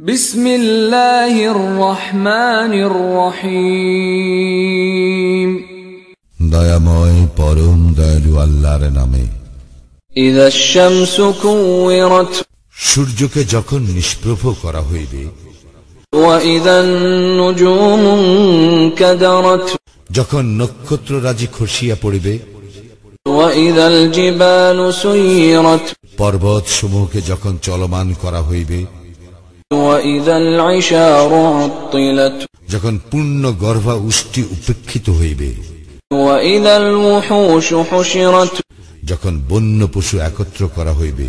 বিসমিল্লাহির রহমানির রহিম। দয়াময় পরম দয়ালু আল্লাহর নামে। সূর্যকে যখন নিষ্প্রভ করা হইবে যখন নক্ষত্র রাজি খসিয়া পড়িবে পর্বত সমূহকে যখন চলমান করা হইবে যখন পূর্ণ গর্ভা উষ্টি উপেক্ষিত হইবে যখন বন্য পশু একত্র করা হইবে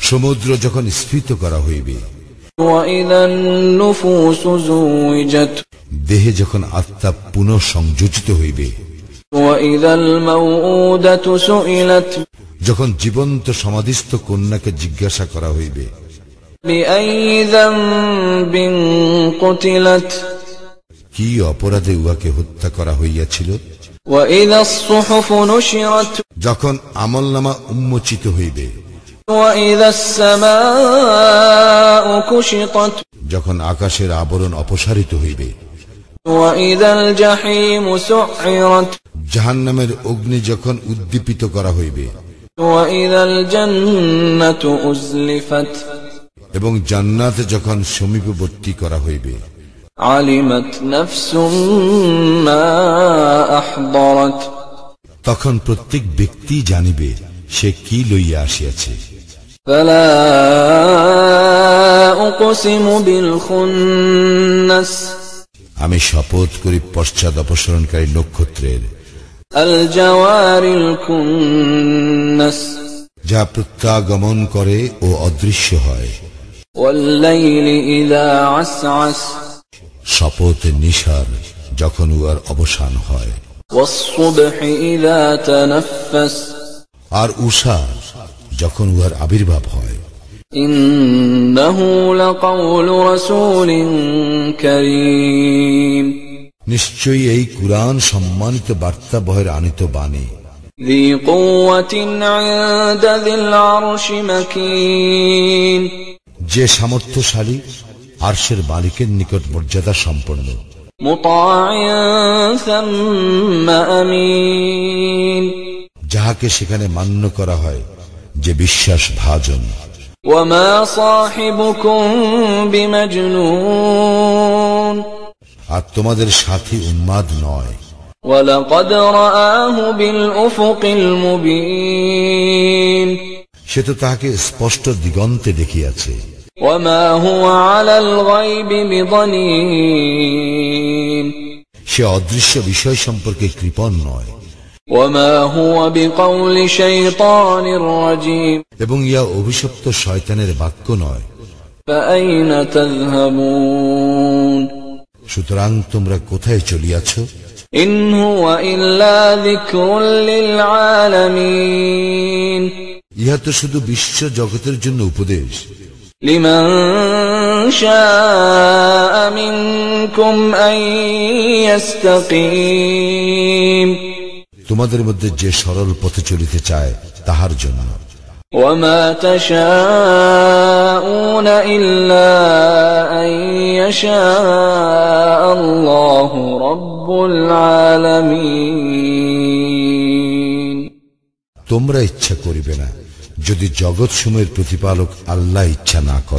সমুদ্র যখন স্ফীত করা হইবে দেহে যখন আত্মা পুনঃ সংযোজিত হইবে যখন জীবন্ত সমাধিস্থ কন্যাকে জিজ্ঞাসা করা হইবে কি অপরাধে উহাকে হত্যা করা হইয়াছিল? যখন আমল নামা উন্মোচিত হইবে যখন আকাশের আবরণ অপসারিত হইবে জাহান নামের অগ্নি যখন উদ্দীপিত করা হইবে এবং জান্নাত যখন সমীপবর্তী করা হইবে তখন প্রত্যেক ব্যক্তি জানিবে সে কি লইয়া আসিয়াছে। আমি শপথ করি পশ্চাদ অপসরণকারী নক্ষত্রের যা প্রত্যাগমন করে ও অদৃশ্য হয়। শপথ নিশার যখন উহার অবসান হয়। আর উষা যখন উহার আবির্ভাব হয়। ইন্নহু লাকাউলু অসুলিং কারীম। নিশ্চয়ই এই কুরআন সম্মানিত বার্তা বহের আনিত বাণী ذي قوة عند ذي العرش مكين যে সামর্থ্যশালী আরশের মালিকের নিকট মর্যাদা সম্পন্ন مطاع ثم أمين যাহাকে সেখানে মান্য করা হয় যে বিশ্বাস ভাজন وما صاحبكم بمجنون আর তোমাদের সাথী উন্মাদ নয় ولقد رآه بالأفق المبين সে তো তাহাকে স্পষ্ট দিগন্তে দেখিয়াছে وما هو على الغيب بضنين সে অদৃশ্য বিষয় সম্পর্কে কৃপণ নয় وما هو بقول شيطان رجيم এবং ইয়া অভিশপ্ত শয়তানের বাক্য নয় فأين تذهبون সুতরাং তোমরা কোথায় চলিয়াছ إن هو إلا ذكر للعالمين ইহা তো শুধু বিশ্ব জগতের জন্য উপদেশ لمن شاء منكم أن يستقيم তোমাদের মধ্যে যে সরল পথে চলিতে চায় তাহার জন্য وما تشاءون إلا أن يشاء الله رب العالمين তোমরা ইচ্ছা করিবে না যদি জগৎ সময়ের প্রতিপালক আল্লাহ ইচ্ছা না করে